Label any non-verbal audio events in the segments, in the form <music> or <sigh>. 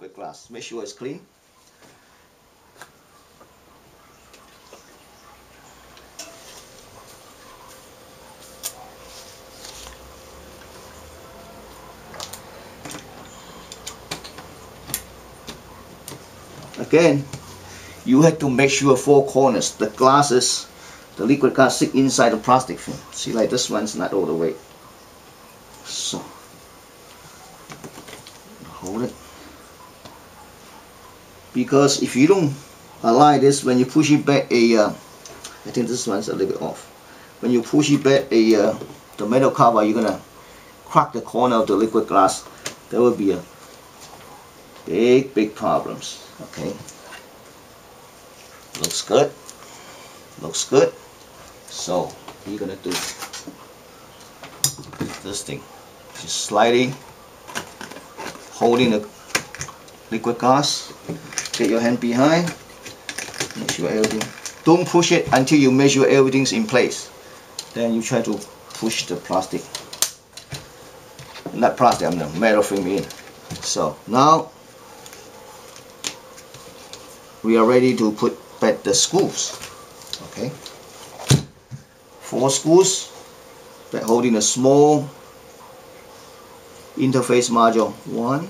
liquid glass. Make sure it's clean. Again, you have to make sure four corners, the glasses, the liquid glass sit inside the plastic film. See like this one's not all the way. So, hold it. Because if you don't align this, when you push it back a, uh, I think this one's a little bit off. When you push it back a, uh, the metal cover, you're gonna crack the corner of the liquid glass. There will be a big, big problems. Okay. Looks good. Looks good. So, you're gonna do this thing. Just sliding, holding the liquid glass. Get your hand behind. Make sure everything. Don't push it until you measure everything's in place. Then you try to push the plastic. Not plastic, I'm the metal film in. So now we are ready to put back the screws. Okay. Four screws back holding a small interface module. One,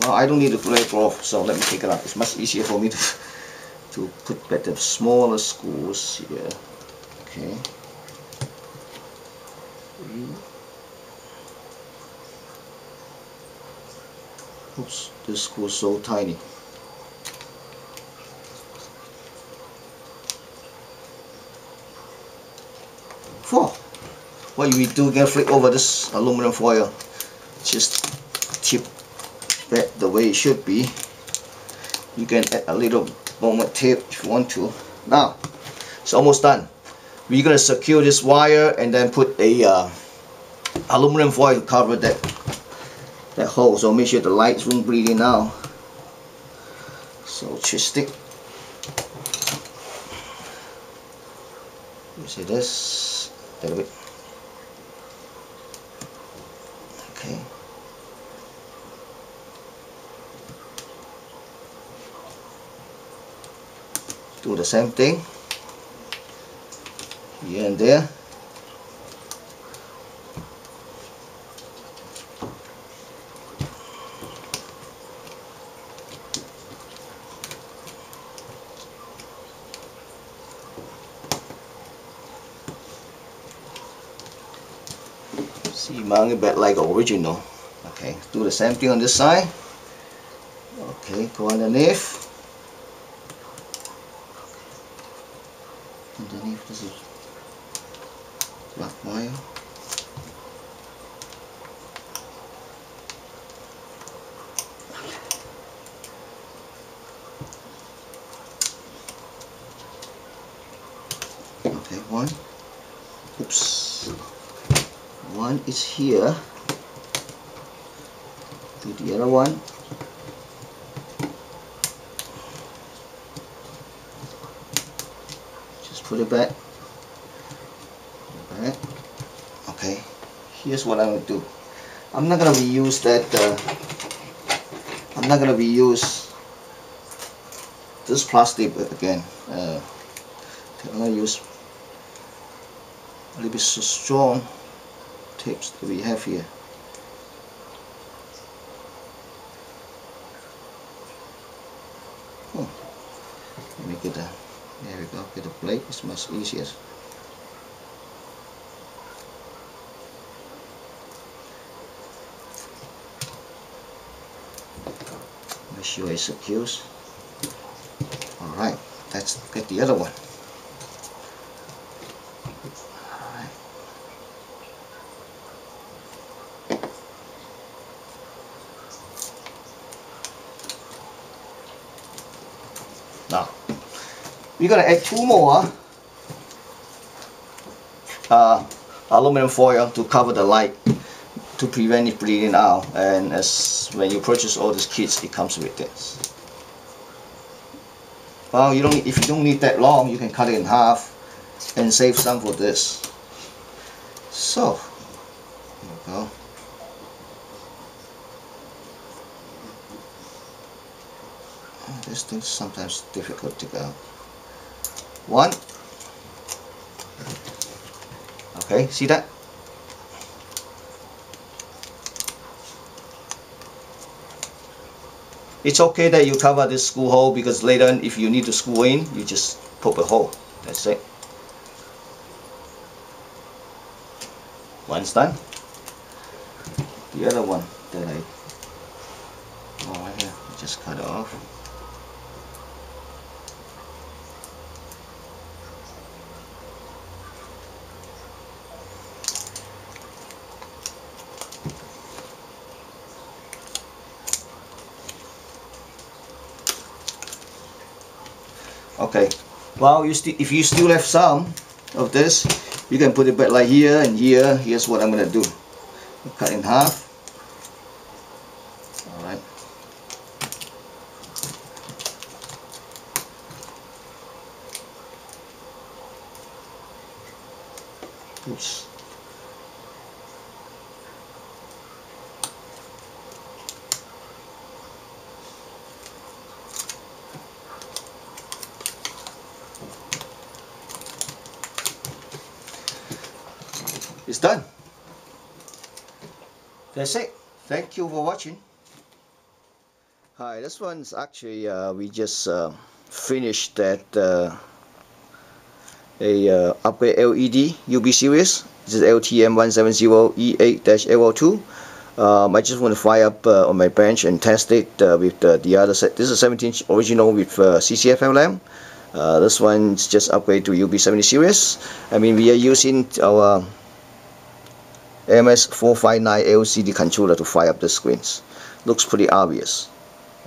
Well, I don't need to play off, so let me take it out. It's much easier for me to <laughs> to put the smaller screws here. Okay. Oops, this screw is so tiny. Four. What you do, again, flip over this aluminum foil. Just tip that the way it should be. You can add a little more tape if you want to. Now, it's almost done. We're gonna secure this wire and then put a uh, aluminum foil to cover that that hole so make sure the lights won't bleed in now so just stick you see this a okay do the same thing. Here and there. See mounting it back like original. Okay do the same thing on this side. Okay go underneath underneath this is black wire. Okay one. Oops. One is here. To the other one put it back. Back. Okay. Here's what I'm gonna do. I'm not gonna reuse that uh, I'm not gonna reuse this plastic again. Uh, I'm gonna use a little bit strong tips that we have here. Oh, let me get a, there we go, get a plate, it's much easier. Make sure it secures. Alright, let's get the other one. Now, we're gonna add two more uh, aluminum foil to cover the light to prevent it bleeding out and as when you purchase all these kits it comes with this well you don't if you don't need that long you can cut it in half and save some for this So, here we go. This thing's sometimes difficult to go. One. Okay, see that? It's okay that you cover this screw hole because later on if you need to screw in, you just poke a hole. That's it. One's done. The other one that I oh here, just cut it off. Okay. Well you still if you still have some of this you can put it back like here and here. Here's what I'm gonna do. Cut in half. Alright. Oops it's done. That's it. Thank you for watching. Hi this one's actually uh, we just uh, finished that uh, a uh, upgrade LED UB series this is LTM170E8-L02 um, I just want to fire up uh, on my bench and test it uh, with the, the other set. This is a 17 inch original with uh, CCFL lamp. Uh, this one's just upgrade to UB70 series I mean we are using our MS459 LCD controller to fire up the screens. Looks pretty obvious.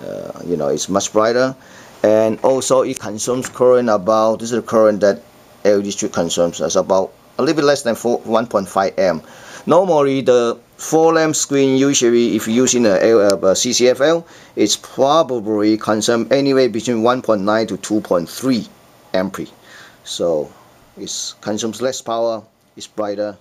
Uh, you know it's much brighter. And also it consumes current about this is the current that LED strip consumes it's about a little bit less than 4 1.5 amp normally the 4 lamp screen usually if you're using a, a, a CCFL it's probably consume anywhere between 1.9 to 2.3 ampere. So it consumes less power it's brighter